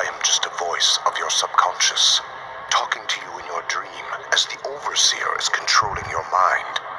I am just a voice of your subconscious, talking to you in your dream as the Overseer is controlling your mind.